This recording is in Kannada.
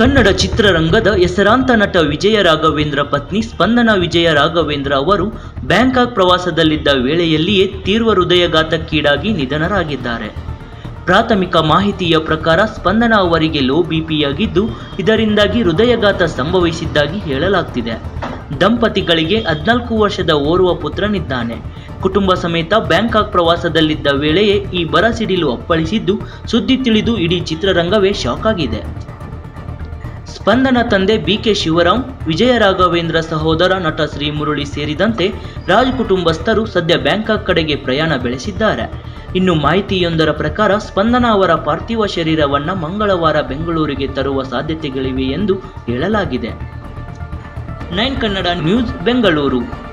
ಕನ್ನಡ ಚಿತ್ರರಂಗದ ಹೆಸರಾಂತ ನಟ ವಿಜಯ ರಾಘವೇಂದ್ರ ಪತ್ನಿ ಸ್ಪಂದನ ವಿಜಯ ರಾಘವೇಂದ್ರ ಅವರು ಬ್ಯಾಂಕಾಕ್ ಪ್ರವಾಸದಲ್ಲಿದ್ದ ವೇಳೆಯಲ್ಲಿಯೇ ತೀವ್ರ ಹೃದಯಘಾತಕ್ಕೀಡಾಗಿ ನಿಧನರಾಗಿದ್ದಾರೆ. ಪ್ರಾಥಮಿಕ ಮಾಹಿತಿಯ ಪ್ರಕಾರ ಸ್ಪಂದನ ಅವರಿಗೆ ಲೋ ಬಿಪಿಯಾಗಿದ್ದು, ಇದರಿಂದಾಗಿ ಹೃದಯಘಾತ ಸಂಭವಿಸಿದ್ದಾಗಿ ಹೇಳಲಾಗ್ತಿದೆ. ದಂಪತಿಗಳಿಗೆ ಹದಿನಾಲ್ಕು ವರ್ಷದ ಓರ್ವ ಪುತ್ರನಿದ್ದಾನೆ. ಕುಟುಂಬ ಸಮೇತ ಬ್ಯಾಂಕಾಕ್ ಪ್ರವಾಸದಲ್ಲಿದ್ದ ವೇಳೆಯೇ ಈ ಬರಸಿಡಿಲು ಅಪ್ಪಳಿಸಿದ್ದು, ಸುದ್ದಿ ತಿಳಿದು ಇಡೀ ಚಿತ್ರರಂಗವೇ ಶಾಕ್ ಆಗಿದೆ. ಸ್ಪಂದನ ತಂದೆ ಬಿಕೆ ಶಿವರಾಮ್ ವಿಜಯ ರಾಘವೇಂದ್ರ ಸಹೋದರ ನಟ ಶ್ರೀ ಮುರುಳಿ ಸೇರಿದಂತೆ ರಾಜ್ ಕುಟುಂಬಸ್ಥರು ಸದ್ಯ ಬ್ಯಾಂಕಾಕ್ ಕಡೆಗೆ ಪ್ರಯಾಣ ಬೆಳೆಸಿದ್ದಾರೆ. ಇನ್ನು ಮಾಹಿತಿಯೊಂದರ ಪ್ರಕಾರ ಸ್ಪಂದನ ಅವರ ಪಾರ್ಥಿವ ಶರೀರವನ್ನು ಮಂಗಳವಾರ ಬೆಂಗಳೂರಿಗೆ ತರುವ ಸಾಧ್ಯತೆಗಳಿವೆ ಎಂದು ಹೇಳಲಾಗಿದೆ. Nine Kannada news, Bengaluru.